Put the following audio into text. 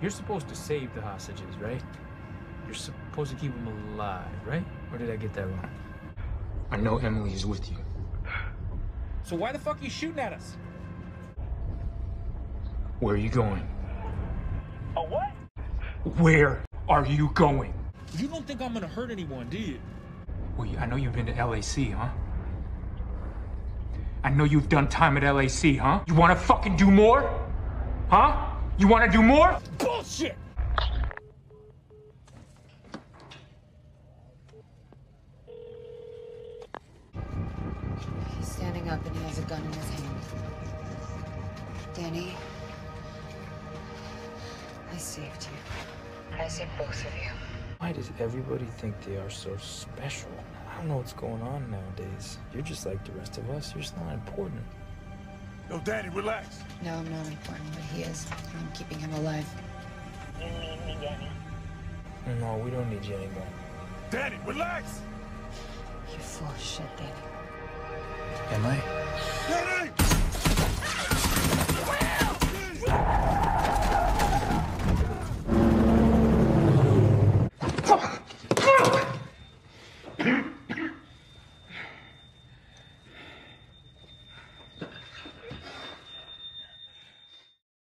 You're supposed to save the hostages, right? You're supposed to keep them alive, right? Or did I get that wrong? I know Emily is with you. So why the fuck are you shooting at us? Where are you going? A what? Where are you going? You don't think I'm gonna hurt anyone, do you? Well, I know you've been to LAC, huh? I know you've done time at LAC, huh? You wanna fucking do more? Huh? You wanna do more? Bullshit! He's standing up and he has a gun in his hand. Danny, I saved you. I saved both of you. Why does everybody think they are so special? I don't know what's going on nowadays. You're just like the rest of us. You're just not important. Yo, Danny, relax. No, I'm not important, but he is. I'm keeping him alive. No, we don't need you anymore. Danny, relax. You're full of shit, Danny. Am I? Danny!